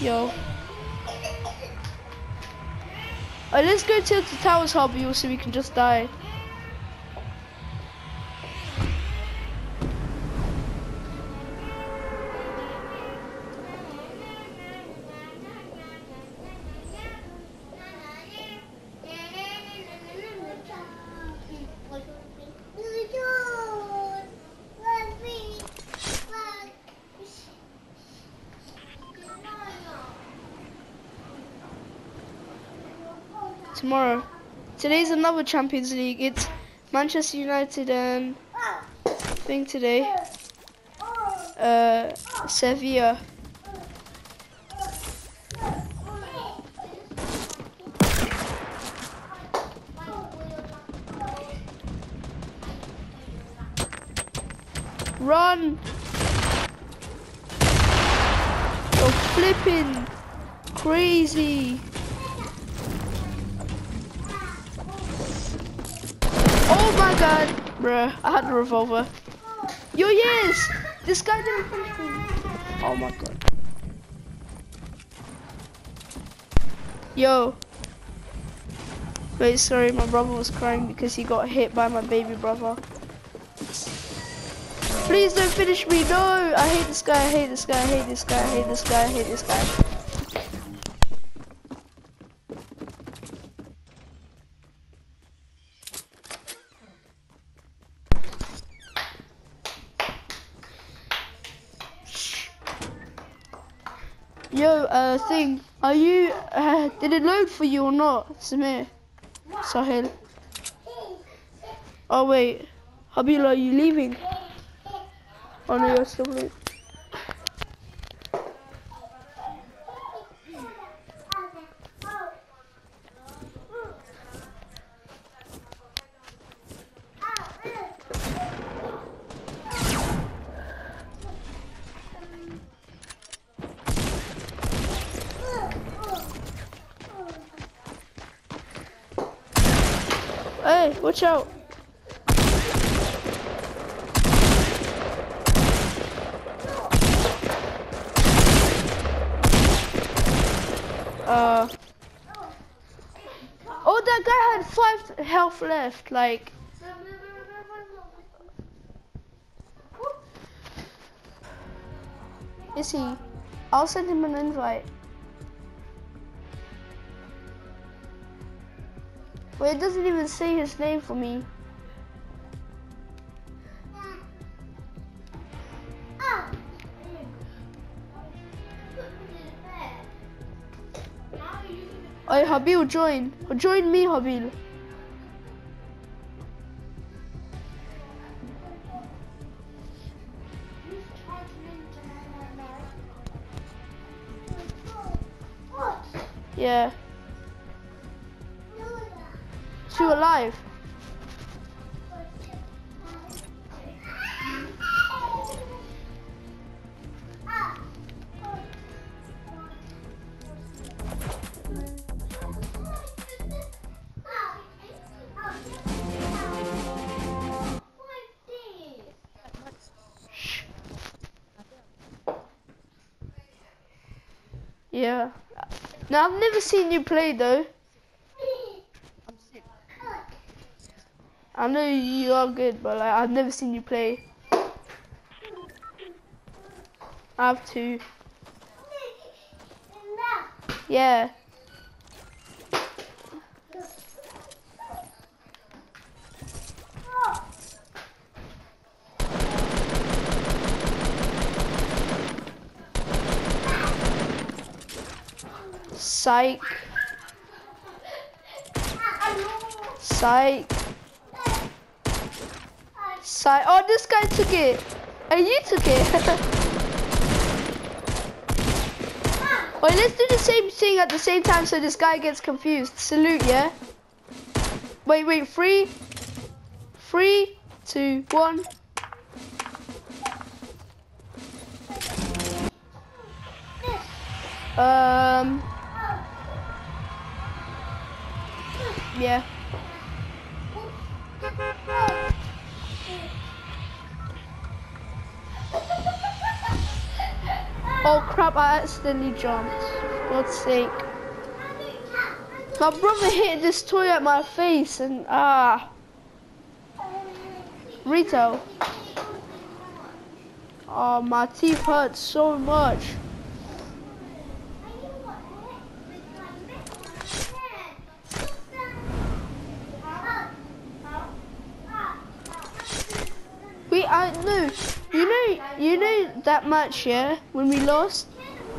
Yo. Alright, let's go to the towers hobby so we can just die. Tomorrow. Today's another Champions League. It's Manchester United and thing today. Uh, Sevilla. Oh my god. Bruh, I had a revolver. Yo, yes! This guy didn't punch me. Oh my god. Yo. Wait, sorry, my brother was crying because he got hit by my baby brother. Please don't finish me, no! I hate this guy, I hate this guy, I hate this guy, I hate this guy, I hate this guy. Yo, uh, thing, are you, uh, did it load for you or not, Samir? Sahil? Oh wait, Habila, are you leaving? Oh no, you're still late. Hey, watch out. Uh. Oh, that guy had five health left. Like. Is he? I'll send him an invite. Wait, it doesn't even say his name for me. Hey, Habil, join. Join me, Habil. Yeah. Alive. Yeah. Now I've never seen you play though. I know you are good, but like I've never seen you play. I have two. Yeah. Psych. Psych. Psych. Oh, this guy took it. And you took it. Wait, let's do the same thing at the same time so this guy gets confused. Salute, yeah? Wait, wait, three, three, two, one. Um. Yeah. Oh crap, I accidentally jumped. For God's sake. My brother hit this toy at my face and ah. Rito. Oh, my teeth hurt so much. We, I know, you know, that match, yeah, when we lost?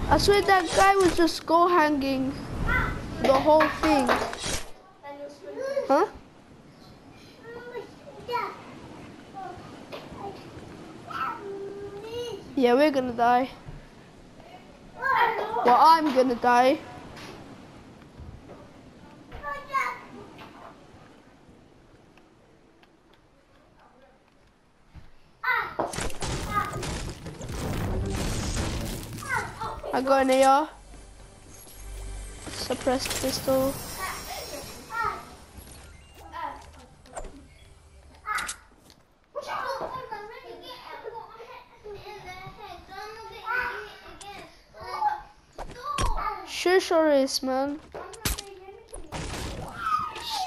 I swear that guy was just go hanging the whole thing. Huh? Yeah, we're gonna die. Well, I'm gonna die. I got an AR. Suppressed pistol. Shush Oris, man.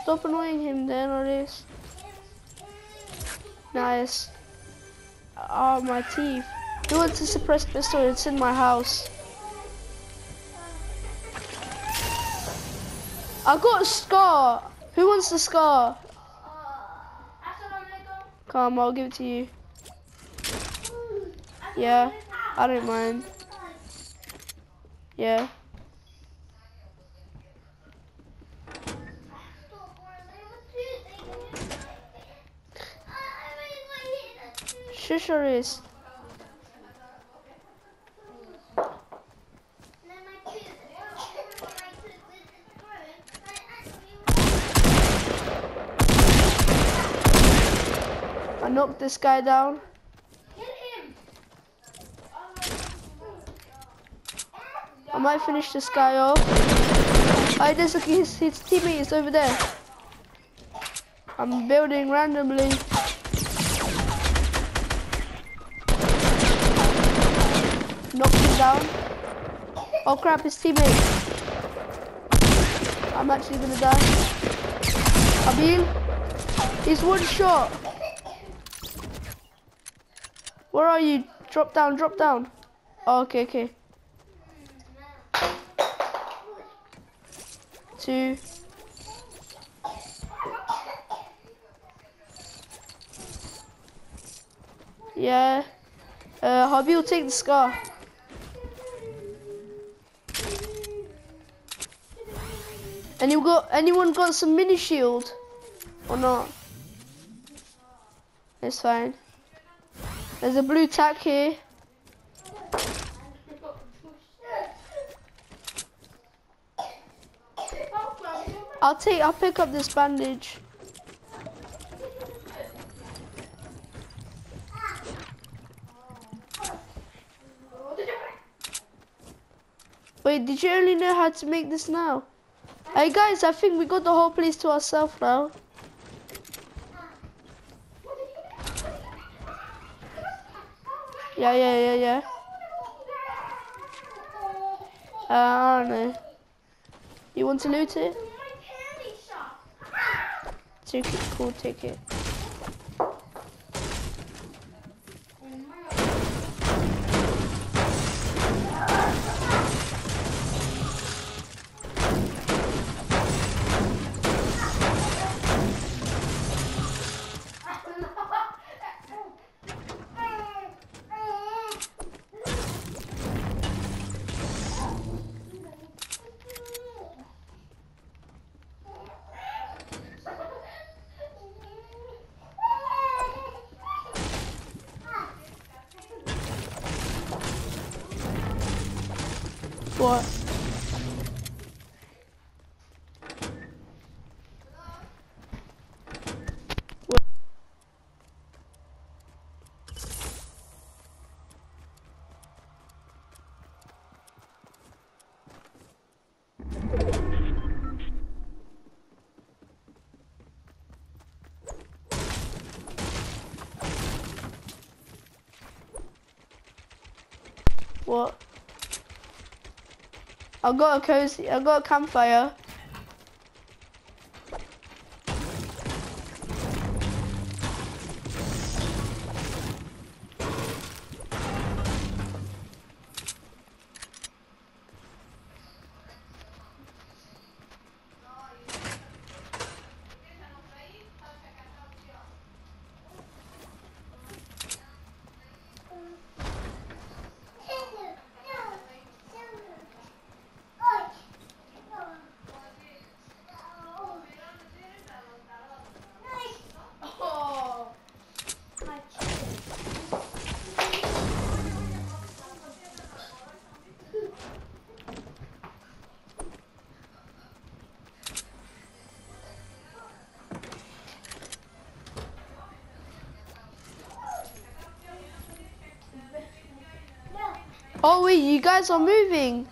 Stop annoying him then, Oris. Nice. Oh, my teeth. Who wants a suppressed pistol? It's in my house. I got a scar. Who wants the scar? Come, I'll give it to you. Yeah, I don't mind. Yeah. Shush. I knocked this guy down. I might finish this guy off. I just look, his, his teammate is over there. I'm building randomly. Knocked him down. Oh crap, his teammate. I'm actually gonna die. Abil, he's one shot. Where are you? Drop down, drop down. Oh, okay, okay. Two. Yeah. Uh, Hobby will take the scar. And you got anyone got some mini shield or not? It's fine. There's a blue tack here. I'll take I'll pick up this bandage. Wait, did you only know how to make this now? Hey guys, I think we got the whole place to ourselves now. Yeah, yeah, yeah, yeah. Uh, I don't know. You want to loot it? Take it, cool, take it. What? What? I got a cozy. I've got a campfire. Oh wait, you guys are moving.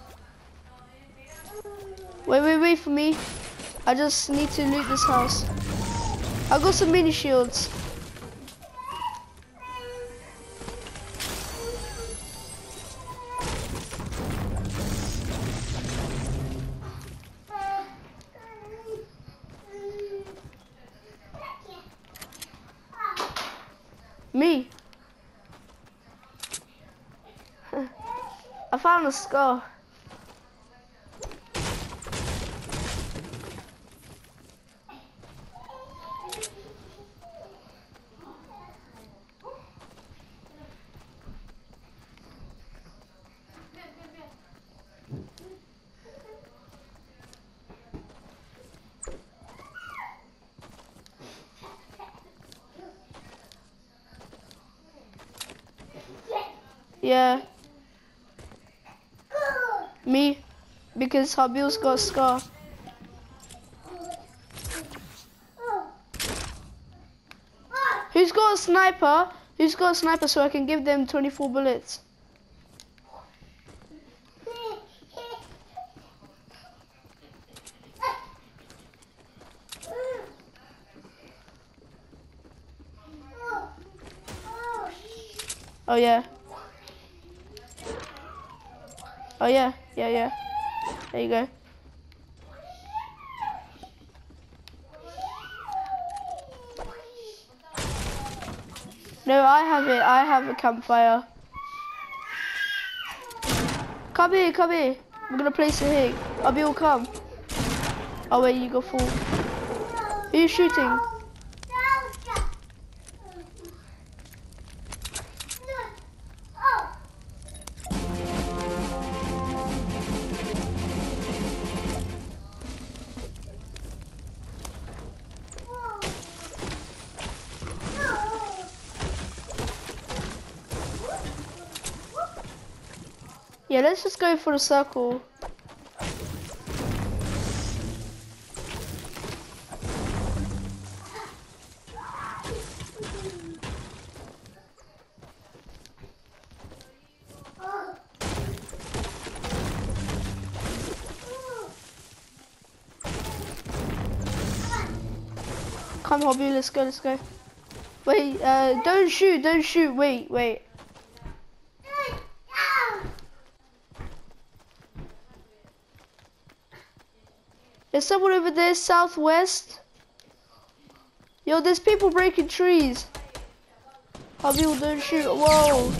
Wait, wait, wait for me. I just need to loot this house. I got some mini shields. Found a. Yeah. Me. Because Habil's got a scar. Who's got a sniper? Who's got a sniper so I can give them 24 bullets? Oh yeah. Oh yeah, yeah, yeah. There you go. No, I have it. I have a campfire. Come here, come here. We're gonna place it here. Abi will come. Oh wait, you go full. Who are you shooting? Let's just go for the circle. Come, Hobby, let's go, let's go. Wait, uh, don't shoot, don't shoot, wait, wait. There's someone over there, southwest. Yo, there's people breaking trees. How people don't shoot. Whoa.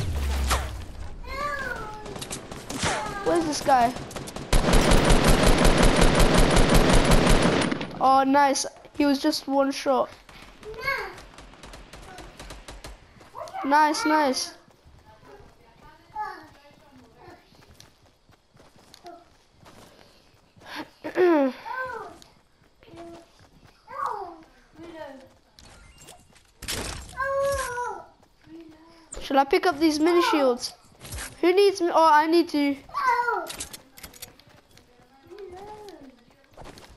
Where's this guy? Oh, nice. He was just one shot. Nice, nice. I pick up these mini shields? Who needs me? Oh, I need to.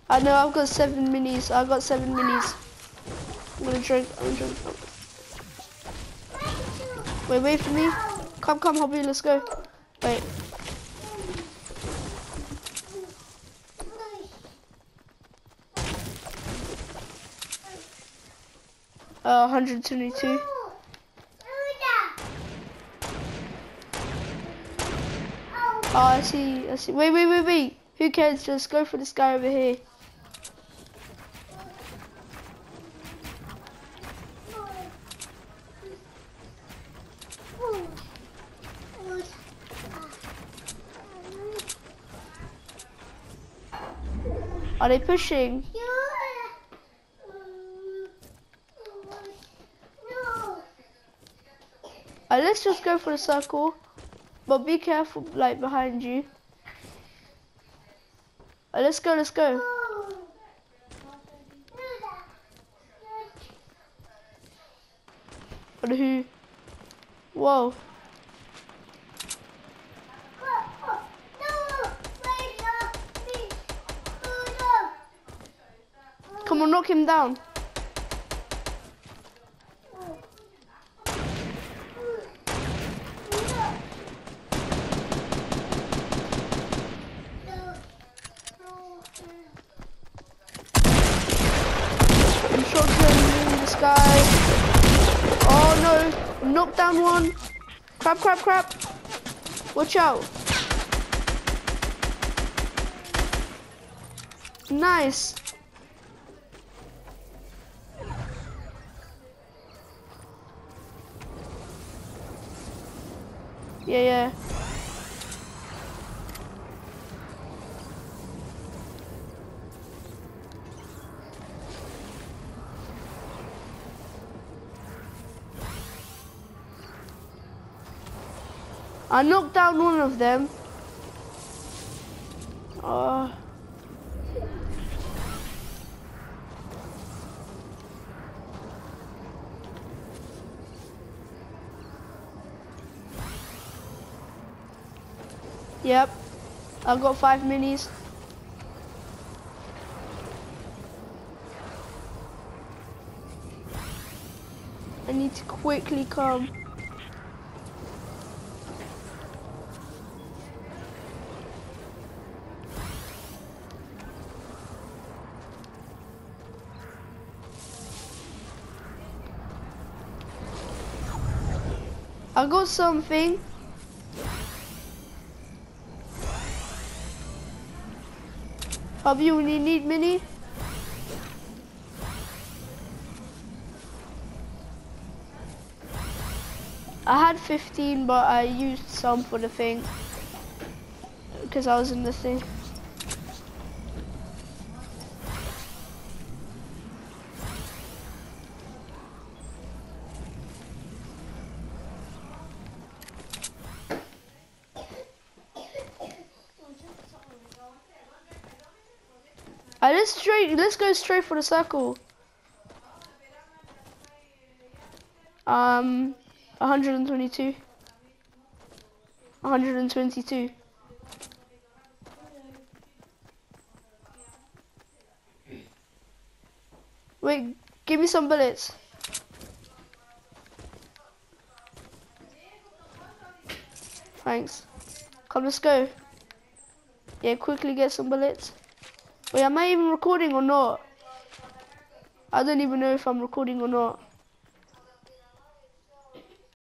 I know I've got seven minis. I've got seven minis. I'm gonna drink. I'm gonna drink. Wait, wait for me. Come, come, Hobby, let's go. Wait. Uh, 122. Oh, I see, I see. Wait, wait, wait, wait. Who cares? Just go for this guy over here. Are they pushing? Uh, let's just go for the circle. But be careful, like, behind you. Uh, let's go, let's go. But who? Whoa. Come on, knock him down. I'm shotgun in the sky. Oh no, knock down one. Crap. Watch out. Nice. Yeah, yeah. I knocked down one of them. Uh, yep. I've got five minis. I need to quickly come. I got something. Have you you need mini? I had 15, but I used some for the thing. Because I was in the thing. Uh, let's Let's go straight for the circle. Um, 122. 122. Wait, give me some bullets. Thanks. Come, let's go. Yeah, quickly get some bullets. Wait, am I even recording or not? I don't even know if I'm recording or not.